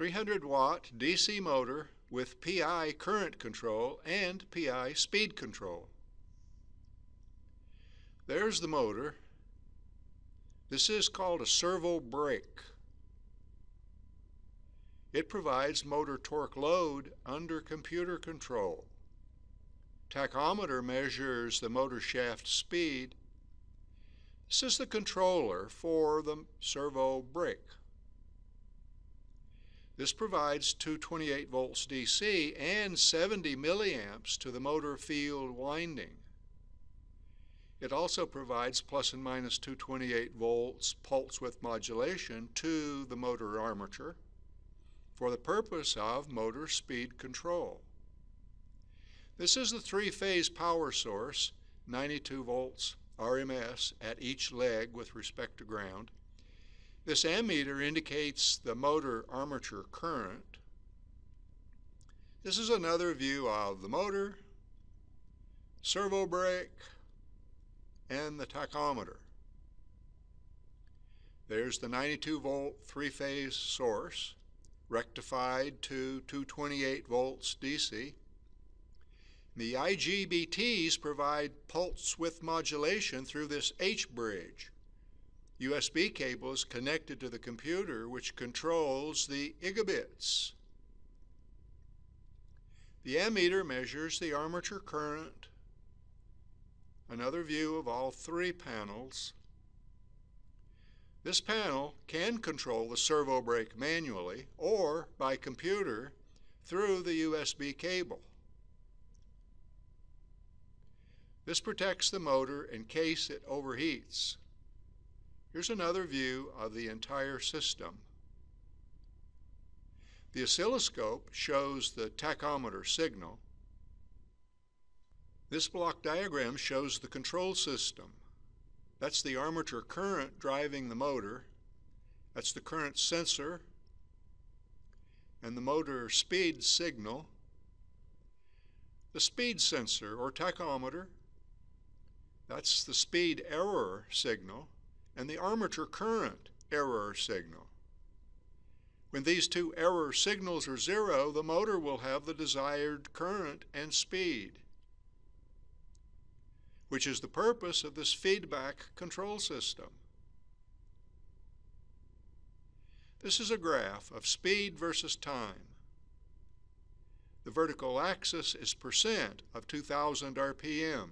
300 watt DC motor with PI current control and PI speed control. There's the motor. This is called a servo brake. It provides motor torque load under computer control. Tachometer measures the motor shaft speed. This is the controller for the servo brake. This provides 228 volts DC and 70 milliamps to the motor field winding. It also provides plus and minus 228 volts pulse width modulation to the motor armature for the purpose of motor speed control. This is the three-phase power source, 92 volts RMS at each leg with respect to ground. This ammeter indicates the motor armature current. This is another view of the motor, servo brake, and the tachometer. There's the 92 volt three-phase source rectified to 228 volts DC. The IGBTs provide pulse width modulation through this H bridge. USB cables connected to the computer which controls the IGBTs. The ammeter measures the armature current another view of all three panels. This panel can control the servo brake manually or by computer through the USB cable. This protects the motor in case it overheats. Here's another view of the entire system. The oscilloscope shows the tachometer signal this block diagram shows the control system. That's the armature current driving the motor. That's the current sensor and the motor speed signal. The speed sensor or tachometer, that's the speed error signal, and the armature current error signal. When these two error signals are zero, the motor will have the desired current and speed which is the purpose of this feedback control system. This is a graph of speed versus time. The vertical axis is percent of 2000 RPM.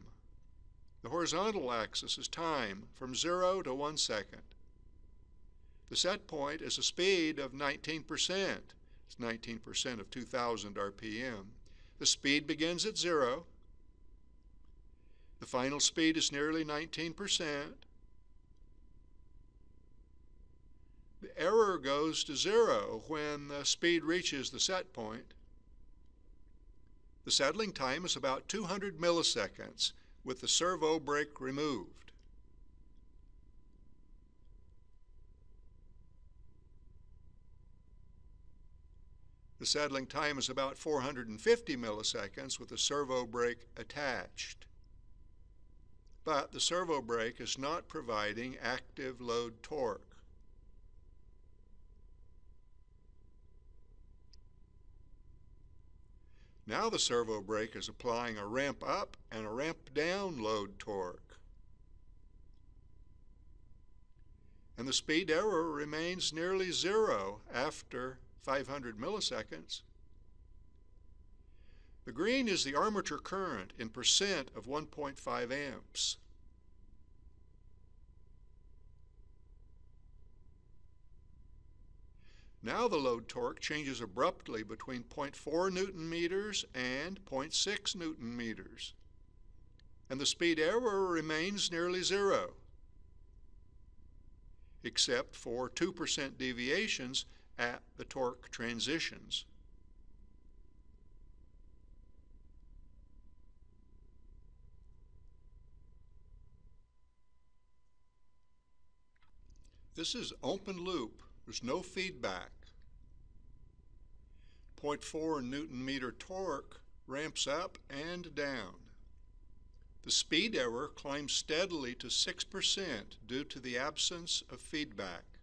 The horizontal axis is time from 0 to 1 second. The set point is a speed of 19%. It's 19% of 2000 RPM. The speed begins at 0 the final speed is nearly 19%. The error goes to zero when the speed reaches the set point. The settling time is about 200 milliseconds with the servo brake removed. The settling time is about 450 milliseconds with the servo brake attached but the servo brake is not providing active load torque. Now the servo brake is applying a ramp up and a ramp down load torque. And the speed error remains nearly zero after 500 milliseconds. The green is the armature current in percent of 1.5 amps. Now the load torque changes abruptly between 0.4 newton meters and 0.6 newton meters. And the speed error remains nearly zero, except for 2% deviations at the torque transitions. This is open loop. There's no feedback. 0.4 newton meter torque ramps up and down. The speed error climbs steadily to 6% due to the absence of feedback.